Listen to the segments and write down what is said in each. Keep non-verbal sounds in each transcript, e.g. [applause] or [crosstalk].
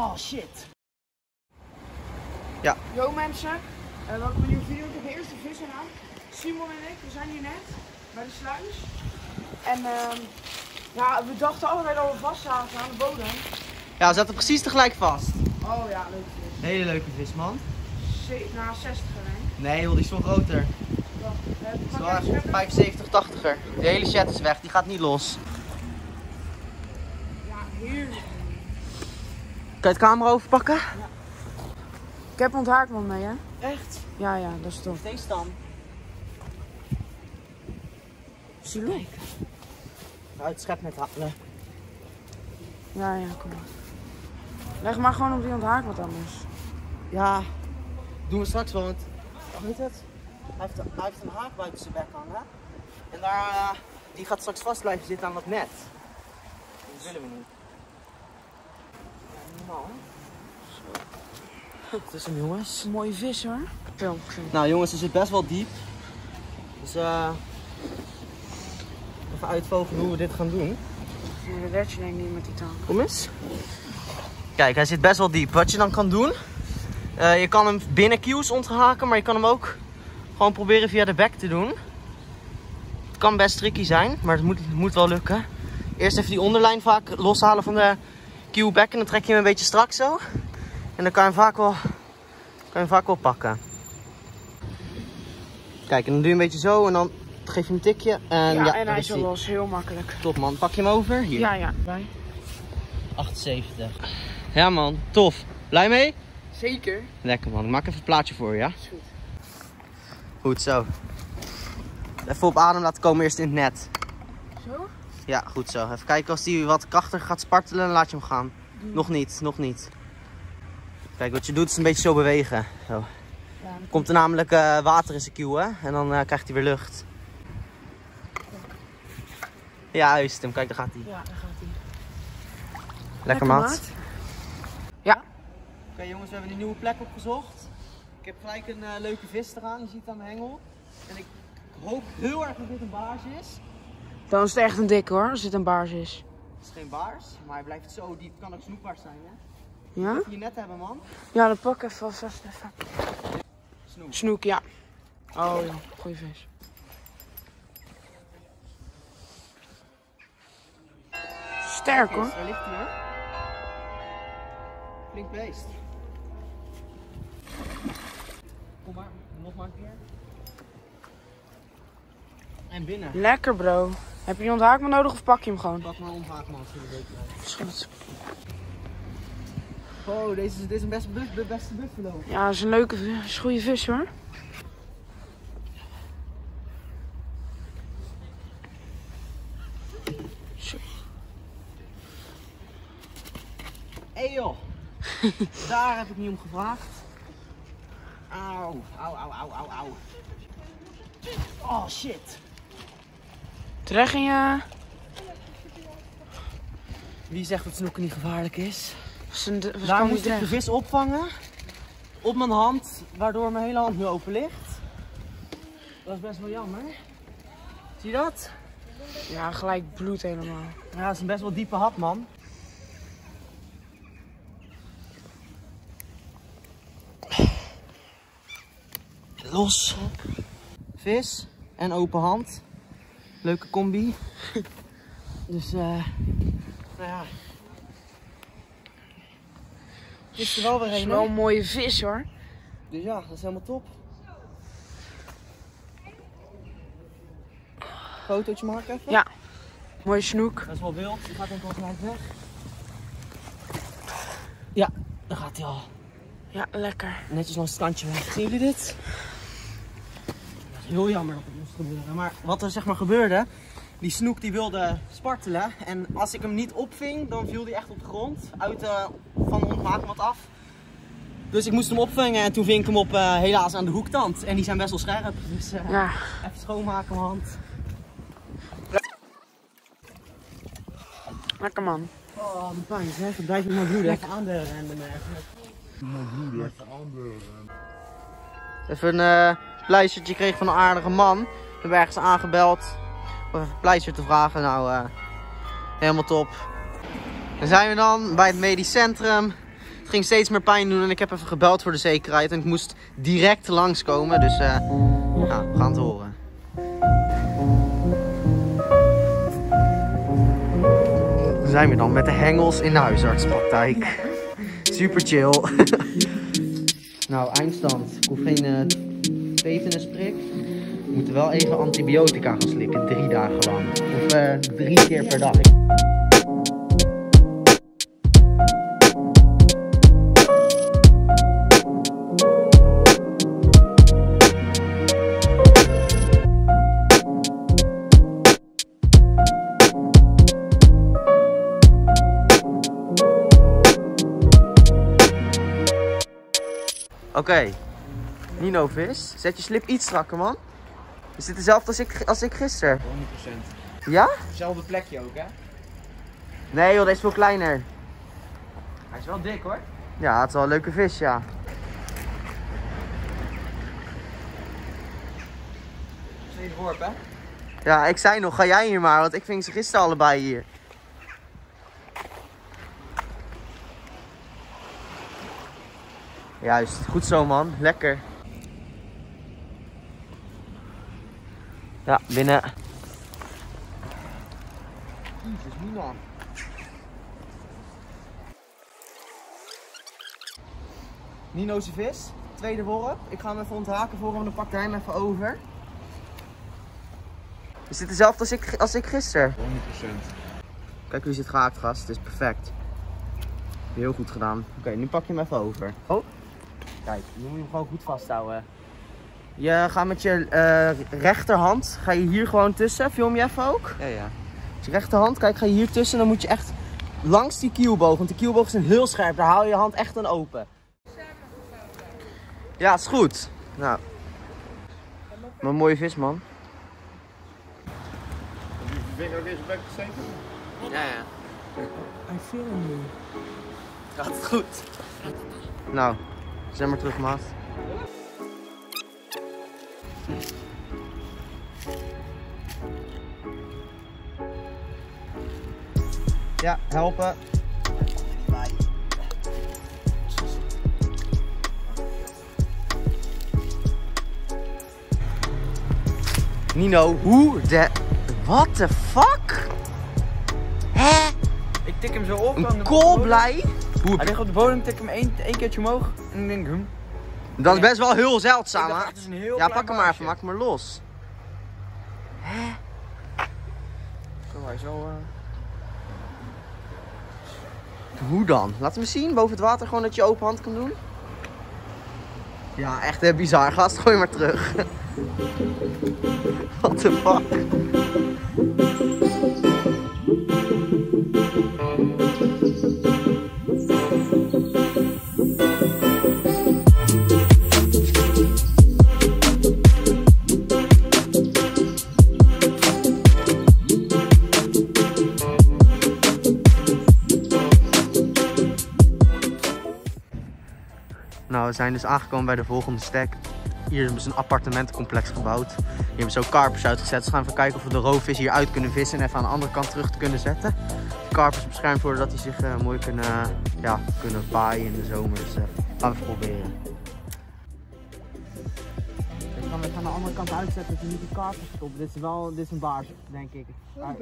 Oh shit. Yo mensen, uh, welkom bij een nieuwe video. Ik heb de eerste vis aan. Simon en ik, we zijn hier net bij de sluis. En ehm, ja, we dachten allebei dat we vast zaten aan de bodem. Ja, we zaten precies tegelijk vast. Oh ja, leuk vis. Hele leuke vis, man. Ze na 60 hè. Nee joh, die is veel groter. Wacht, eh, Die is pak wel jij echt scheppen? 75, 80er. De hele chat is weg, die gaat niet los. Ja, heerlijk. Je het camera overpakken? Ik heb onthaakman mee hè. Echt? Ja, ja, dat is tof. Deze dan. Silo. Uit het schepnet halen. Ja, ja, kom maar. Leg maar gewoon op die onthaakmat anders. Ja, doen we straks wel, want... Hoe heet het? Hij heeft, hij heeft een haak buiten zijn bek hangen. En daar, eh, die gaat straks vast blijven zitten aan dat net. Dat willen we niet. Het is hem jongens. Een mooie vis hoor. Nou jongens, het zit best wel diep. Dus eh even uitvogelen hoe we dit gaan doen. De redje denk ik niet met die tang. Kom eens. Kijk, hij zit best wel diep. Wat je dan kan doen, eh, je kan hem binnen cues onthaken, maar je kan hem ook gewoon proberen via de bek te doen. Het kan best tricky zijn, maar het moet, het moet wel lukken. Eerst even die onderlijn vaak loshalen van de cue back en dan trek je hem een beetje strak zo. En dan kan je hem vaak wel, kan je hem vaak wel pakken. Kijk, en dan doe je een beetje zo en dan geef je hem een tikje. En ja, Ja, en hij is wel hij. los, heel makkelijk. Top man, pak je hem over? Hier. Ja, ja. Bij. 78. Ja man, tof. Blij mee? Zeker. Lekker man, ik maak even een plaatje voor je, ja? Is goed. Goed zo. Even op adem laten komen eerst in het net. Ja, goed zo. Even kijken als die wat krachtiger gaat spartelen, dan laat je hem gaan. Nog niet, nog niet. Kijk, wat je doet is een beetje zo bewegen. Zo. Ja, Komt er namelijk eh, water in zijn kieuw, hè? En dan eh, krijgt hij weer lucht. Ja, juist hem. Kijk, daar gaat hij. Ja, daar gaat hij. Lekker, maat. Ja. Oké jongens, we hebben een nieuwe plek opgezocht. Ik heb gelijk een eh, leuke vis eraan, je ziet het aan mijn hengel. En ik hoop heel erg dat dit een baars is. Dan is het echt een dikke hoor, als dit een baars is. Het is geen baars, maar hij blijft zo diep. Het kan ook snoekbaars zijn hè. Ja? Even je net hebben man. Ja, dan pak even alvast even. Snoek. Snoek, ja. Oh ja, goeie vis. Sterk hoor. Daar ligt hij hoor. Flink beest. Kom maar, nog maar een keer. En binnen. Lekker bro. Heb je die onthaakman nodig of pak je hem gewoon? Pak maar omhaak man, als weet. Is goed. Oh, deze is, dit is een best, de beste buffalo. Ja, dat is een leuke is een goede vis hoor. Zo. Hé hey, joh. [laughs] Daar heb ik niet om gevraagd. Auw, auw, auw, auw, auw, auw. Oh shit. Terecht in je... Wie zegt dat snoeken niet gevaarlijk is? De, Daar moest ik de vis opvangen. Op mijn hand, waardoor mijn hele hand nu open ligt. Dat is best wel jammer. Zie je dat? Ja, gelijk bloed helemaal. Ja, dat is een best wel diepe hap, man. Los. Vis en open hand. Leuke combi. Dus, eh, nou ja. Is er wel weer een. wel een mooie vis hoor. Dus ja, dat is helemaal top. Fotootje maken even. Ja. Mooie snoek. Dat is wel wild, die gaat denk ik wel gelijk weg. Ja, daar gaat hij al. Ja, lekker. Netjes langs het kantje weg. Zien jullie dit? Heel jammer dat het moest gebeuren. Maar wat er zeg maar gebeurde, die snoek die wilde spartelen. En als ik hem niet opving, dan viel hij echt op de grond. Uit de, van de ontmaakmat af. Dus ik moest hem opvangen en toen ving ik hem op eh, helaas aan de hoektand. En die zijn best wel scherp. Dus eh, Ja. even schoonmaken mijn hand. Lekker man. Oh, de pijn zeg. Het blijft mijn bloed even aan de renden merken. Even een uh, pleistertje kreeg van een aardige man. We hebben ergens aangebeld. Om even pleister te vragen. Nou, eh, helemaal top. Dan zijn we dan bij het medisch centrum. Het ging steeds meer pijn doen en ik heb even gebeld voor de zekerheid. En ik moest direct langskomen. Dus nou, we gaan het horen. Dan zijn we dan met de hengels in de huisartspraktijk. Super chill. [laughs] nou, eindstand. Ik hoef geen eh tetanusprik. We moeten wel even antibiotica gaan slikken, drie dagen lang. Of eh, drie keer per dag. Oké, Nino vis, zet je slip iets strakker man. Is dit dezelfde als ik, als ik gisteren? 100%. Ja? Hetzelfde plekje ook, hè? Nee joh, deze is veel kleiner. Hij is wel dik hoor. Ja, het is wel een leuke vis, ja. Steeds worp, hè? Ja, ik zei nog, ga jij hier maar, want ik ving ze gisteren allebei hier. Juist, goed zo man, lekker. Ja, binnen. Jezus, Milan. Nino's vis, tweede worp. Ik ga hem even onthaken voor hem, dan pakt hij hem even over. Is dit dezelfde als ik, als ik gisteren? 100%. Kijk hoe zit gehaakt, gast. Het is perfect. Heel goed gedaan. Oké, nu pak je hem even over. Oh. Kijk, nu moet je hem gewoon goed vasthouden. Je gaat met je eh, rechterhand, ga je hier gewoon tussen. Film je even ook? Ja, ja. Met je rechterhand, kijk, ga je hier tussen. Dan moet je echt langs die kielboog. Want die kielbogen zijn heel scherp. Daar hou je je hand echt aan open. Ja, is goed. Nou. Maar een mooie vis, man. Ben je ook op bek gezeten? Ja, ja. I feel you. Gaat het goed? Nou, zet maar terug, maat. Ja, helpen. Nino, hoe de... What the fuck? Hè? Ik tik hem zo op. aan Een de koolblij? bodem. Hij ligt op de bodem, ik tik hem één, één keertje omhoog. En ik denk, hm. Dat is best wel heel zeldzaam, hè? Het is een heel Ja, pak hem maar even, maak hem maar los. Zo, hij is wel... eh, Hoe dan? Laat me zien, boven het water gewoon dat je open hand kan doen. Ja, echt hè, bizar. Gast, [laughs] gooi maar terug. What the fuck? We zijn dus aangekomen bij de volgende stek. Hier ze een appartementencomplex gebouwd. Hier hebben ze ook karpers uitgezet. Dus we gaan even kijken of we de roofvis hier uit kunnen vissen en even aan de andere kant terug te kunnen zetten. De karpers beschermd worden dat die zich eh, mooi kunnen, eh, ja, kunnen paaien in de zomer. Dus eh, gaan we even proberen. Ik gaan we gaan de andere kant uitzetten dat je niet de karpers stoppen. Dit is wel dit is een baars, denk ik. Hij,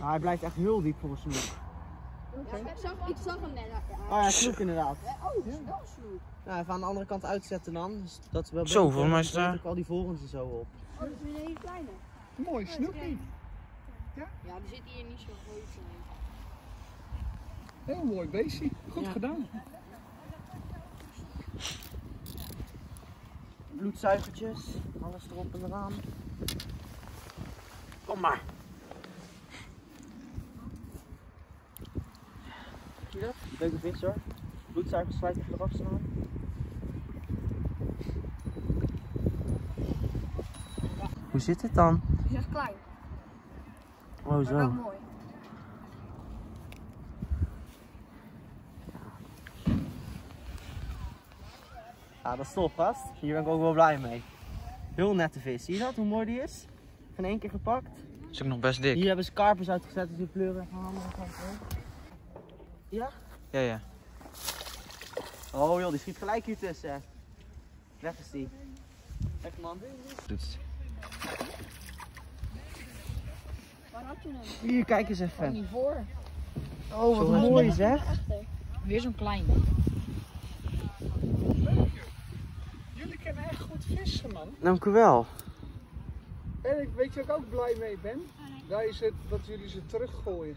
hij blijft echt heel diep voor een snoek. Ja, ik, zag, ik zag hem net. Ja. Oh ja, snoek inderdaad. Oh, dat is wel snoep. Nou, even aan de andere kant uitzetten dan. Dus dat we Zo, volgens mij is ook al die volgende zo op. Oh, dat is een hele kleine. Mooi snoepie. Ja, die zit hier niet zo groot. eh. Heel mooi beestje. Goed Ja. gedaan. Bloedzuigertjes, alles erop en eraan. Kom maar. Zie je dat? Leuke vis hoor. Bloedzuigers sluit even eraf staan. Hoe zit het dan? Die is echt klein, Oh maar wel zo. mooi. Ja, dat is tof gast. Hier ben ik ook wel blij mee. Heel nette vis. Zie je dat? Hoe mooi die is? In één keer gepakt. Is ook nog best dik. Hier hebben ze karpers uitgezet, dus die pleuren van de andere kant. Ja? Ja, ja. Oh joh, die schiet gelijk hier tussen. Weg is die. Echt man. Waar had je hem? Hier, kijk eens even. Niet voor. Oh, wat mooi zeg. Weer zo'n klein. Jullie kunnen echt goed vissen, man. Dank u wel. En ik weet je waar ik ook blij mee ben? Dat, is het, dat jullie ze teruggooien.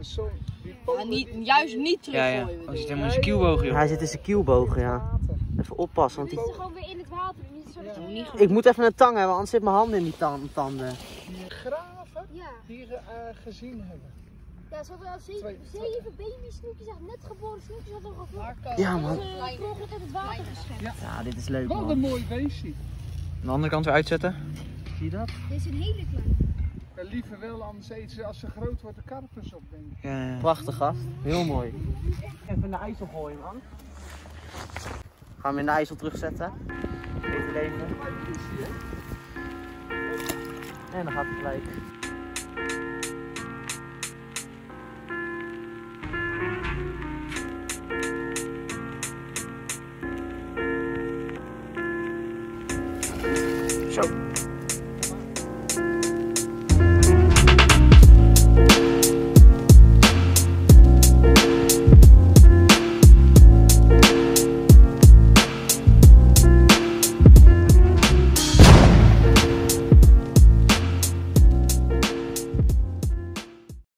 Zo, die Ja, niet, die- juist die- niet Ja, ja. teruggooien. Oh, bedoel zit helemaal in zijn kielboog, joh. Hij zit in zijn kielbogen, ja. Even oppassen, want Het die... gewoon weer in het water. Ik moet even een tang hebben, anders zit mijn hand in die tan- tanden. Die graven Ja, hier eh, gezien hebben. ja ze hadden al zeven, Twee- zeven baby snoepjes, echt net geboren snoepjes hadden we gevonden. Ja man. ongeluk uit het water geschept. Ja, dit is leuk Wat man. een mooi beestje. Aan de andere kant weer uitzetten. Zie je dat? Dit is een hele kleine. Ja, liever wel, anders eten ze als ze groot wordt de karpers op, denk ik. Ja, ja. Prachtig gast. Heel mooi. Even in de ijsel gooien man. Gaan we hem in de ijsel terugzetten. Even leven. En dan gaat hij gelijk. Zo.